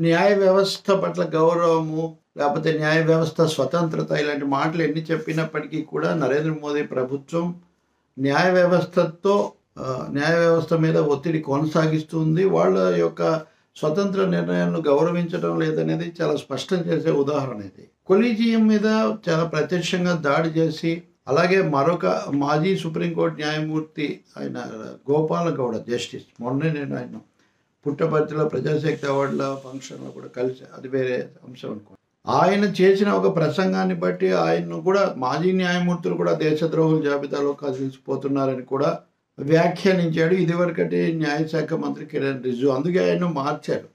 న్యాయ వ్యవస్థ పట్ల గౌరవము లేకపోతే న్యాయ వ్యవస్థ స్వతంత్రత ఇలాంటి మాటలు ఎన్ని చెప్పినప్పటికీ కూడా నరేంద్ర మోదీ ప్రభుత్వం న్యాయ వ్యవస్థతో న్యాయ వ్యవస్థ మీద ఒత్తిడి కొనసాగిస్తుంది వాళ్ళ యొక్క స్వతంత్ర నిర్ణయాలను గౌరవించడం లేదనేది చాలా స్పష్టం చేసే ఉదాహరణ ఇది. కొలీజియం మీద చాలా ప్రత్యక్షంగా దాడి చేసి అలాగే మరొక మాజీ సుప్రీంకోర్టు న్యాయమూర్తి ఆయన గోపాల గౌడ జస్టిస్ మొన్నే నేను ఆయన పుట్టపర్తిలో ప్రజాశక్తి అవార్డుల ఫంక్షన్లో కూడా కలిసి అది వేరే అంశం అనుకో ఆయన చేసిన ఒక ప్రసంగాన్ని బట్టి ఆయన్ను కూడా మాజీ న్యాయమూర్తులు కూడా దేశద్రోహుల జాబితాలో కలిసిపోతున్నారని కూడా వ్యాఖ్యానించాడు. ఇదివరకటి న్యాయశాఖ మంత్రి కిరణ్ రిజ్జు. అందుకే ఆయన మార్చాడు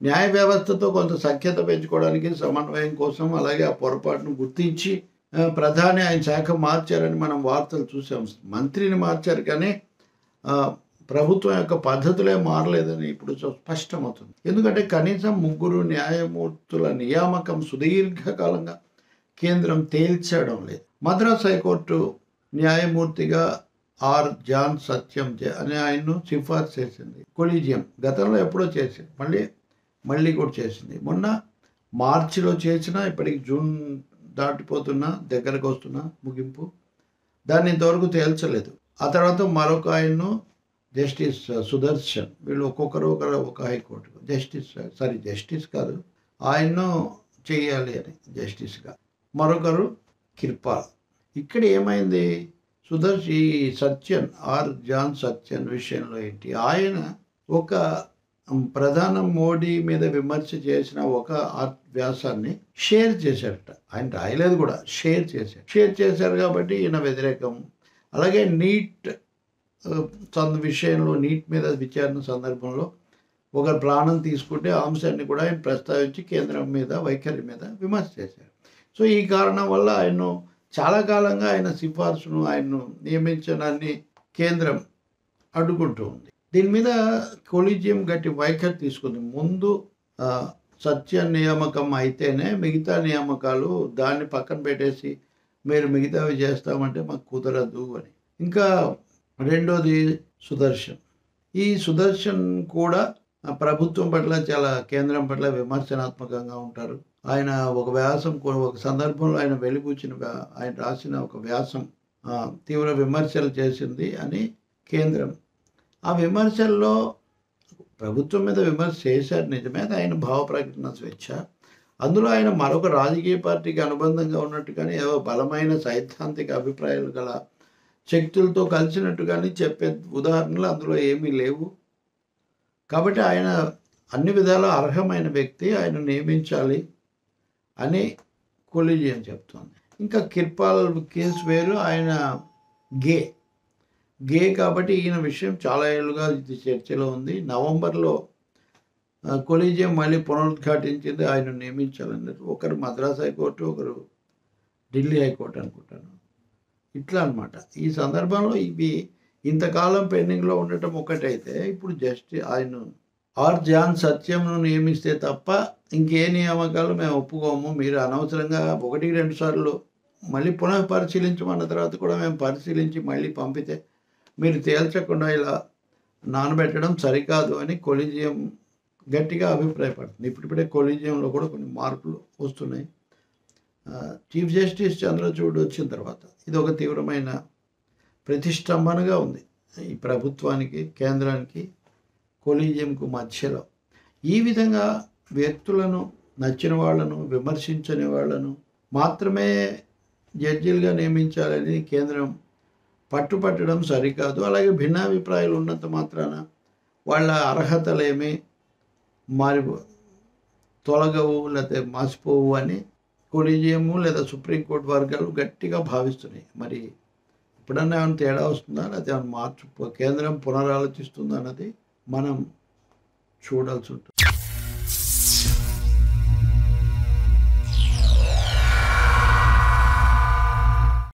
న్యాయ వ్యవస్థతో కొంత సఖ్యత పెంచుకోవడానికి సమన్వయం కోసం అలాగే ఆ పొరపాటును గుర్తించి ప్రధాని ఆయన శాఖ మార్చారని మనం వార్తలు చూసాం. మంత్రిని మార్చారు కానీ ప్రభుత్వం యొక్క పద్ధతులే మారలేదని ఇప్పుడు స్పష్టమవుతుంది. ఎందుకంటే కనీసం ముగ్గురు న్యాయమూర్తుల నియామకం సుదీర్ఘకాలంగా కేంద్రం తేల్చడం లేదు. మద్రాస్ హైకోర్టు న్యాయమూర్తిగా ఆర్ జాన్ సత్యం జ- అనే ఆయన్ను సిఫార్సు చేసింది. కొలీజియం. గతంలో ఎప్పుడో చేసింది. మళ్ళీ మళ్ళీ కూడా చేసింది. మొన్న మార్చిలో చేసిన ఇప్పటికి జూన్ దాటిపోతున్నా దగ్గరకు వస్తున్నా ముగింపు దాన్ని ఇంతవరకు తేల్చలేదు. ఆ తర్వాత మరొక ఆయన్ను జస్టిస్ సుదర్శన్ uh, వీళ్ళు ఒక్కొక్కరు ఒకరు ఒక హైకోర్టు జస్టిస్ సారీ జస్టిస్ కాదు. ఆయన్ను చేయాలి అని జస్టిస్గా మరొకరు కిర్పాల్ ఇక్కడ ఏమైంది? సుదర్శ ఈ సత్యన్ ఆర్ జాన్ సత్యన్ విషయంలో ఏంటి? ఆయన ఒక ప్రధాన మోడీ మీద విమర్శ చేసిన ఒక ఆర్ట్ వ్యాసాన్ని షేర్ చేశారట. ఆయన రాయలేదు కూడా షేర్ చేశారు. షేర్ చేశారు కాబట్టి ఈయన వ్యతిరేకం. అలాగే నీట్ సంద విషయంలో నీట్ మీద విచారణ సందర్భంలో ఒక ప్రాణం తీసుకుంటే ఆ అంశాన్ని కూడా ఆయన ప్రస్తావించి కేంద్రం మీద వైఖరి మీద విమర్శ చేశారు. సో ఈ కారణం వల్ల ఆయన్ను చాలా కాలంగా ఆయన సిఫార్సును ఆయన్ను నియమించడాన్ని కేంద్రం అడ్డుకుంటూ ఉంది. దీని మీద కొలీజియం గట్టి వైఖరి తీసుకుంది. ముందు సత్య నియామకం అయితేనే మిగతా నియామకాలు దాన్ని పక్కన పెట్టేసి మీరు మిగతావి చేస్తామంటే మాకు కుదరదు అని. ఇంకా రెండోది సుదర్శన్. ఈ సుదర్శన్ కూడా ప్రభుత్వం పట్ల చాలా కేంద్రం పట్ల విమర్శనాత్మకంగా ఉంటారు. ఆయన ఒక వ్యాసం ఒక సందర్భంలో ఆయన వెలిబుచ్చిన ఆయన రాసిన ఒక వ్యాసం తీవ్ర విమర్శలు చేసింది అని కేంద్రం. ఆ విమర్శల్లో ప్రభుత్వం మీద విమర్శ చేశారు నిజమే ఆయన భావ ప్రకటన స్వేచ్ఛ. అందులో ఆయన మరొక రాజకీయ పార్టీకి అనుబంధంగా ఉన్నట్టుగానే ఏవో బలమైన సైద్ధాంతిక అభిప్రాయాలు గల శక్తులతో కలిసినట్టుగానే చెప్పే ఉదాహరణలు అందులో ఏమీ లేవు. కాబట్టి ఆయన అన్ని విధాల అర్హమైన వ్యక్తి ఆయన నియమించాలి అని కొలీజియం చెప్తోంది. ఇంకా కిర్పాల్ కేసు వేరు ఆయన గే. గే కాబట్టి ఈయన విషయం చాలా ఏళ్ళుగా ఇది చర్చలో ఉంది. నవంబర్లో కొలీజియం మళ్ళీ పునరుద్ఘాటించింది ఆయన నియమించాలన్నారు ఒకరు మద్రాస్ హైకోర్టు ఒకరు ఢిల్లీ హైకోర్టు అనుకుంటాను. ఇట్లా అనమాట ఈ సందర్భంలో ఇవి ఇంతకాలం పెండింగ్లో ఉండటం ఒకటైతే ఇప్పుడు జస్ట్ ఆయన ఆర్ జాన్ సత్యంను నియమిస్తే తప్ప ఇంకే నియామకాలు మేము ఒప్పుకోము. మీరు అనవసరంగా ఒకటి రెండు సార్లు మళ్ళీ పునః పరిశీలించమన్న తర్వాత కూడా మేము పరిశీలించి మళ్ళీ పంపితే మీరు తేల్చకుండా ఇలా నానబెట్టడం సరికాదు అని కొలీజియం గట్టిగా అభిప్రాయపడుతుంది. ఇప్పుడిప్పుడే కొలీజియంలో కూడా కొన్ని మార్పులు వస్తున్నాయి. చీఫ్ జస్టిస్ చంద్రచూడ్ వచ్చిన తర్వాత ఇది ఒక తీవ్రమైన ప్రతిష్టంభనగా ఉంది. ఈ ప్రభుత్వానికి కేంద్రానికి కొలీజియంకు మధ్యలో ఈ విధంగా వ్యక్తులను నచ్చిన వాళ్ళను విమర్శించని వాళ్ళను మాత్రమే జడ్జీలుగా నియమించాలని కేంద్రం పట్టుపట్టడం సరికాదు. అలాగే భిన్నాభిప్రాయాలు ఉన్నంత మాత్రాన వాళ్ళ అర్హతలేమి మారి తొలగవు లేకపోతే మాసిపోవు అని కొలీజియము లేదా సుప్రీంకోర్టు వర్గాలు గట్టిగా భావిస్తున్నాయి. మరి ఎప్పుడన్నా ఏమైనా తేడా వస్తుందా? లేకపోతే ఏమైనా మార్చు కేంద్రం పునరాలోచిస్తుందా అన్నది మనం చూడాల్సి ఉంటుంది.